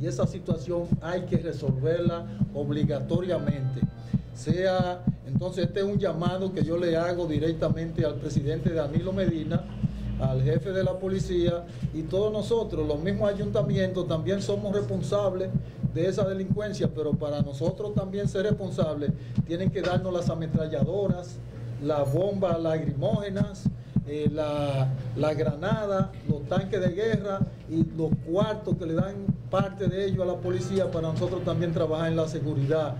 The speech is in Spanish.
y esa situación hay que resolverla obligatoriamente. Sea, entonces este es un llamado que yo le hago directamente al presidente Danilo Medina, al jefe de la policía y todos nosotros, los mismos ayuntamientos, también somos responsables de esa delincuencia, pero para nosotros también ser responsables tienen que darnos las ametralladoras, las bombas lagrimógenas, eh, la, la, granada, los tanques de guerra y los cuartos que le dan parte de ellos a la policía para nosotros también trabajar en la seguridad.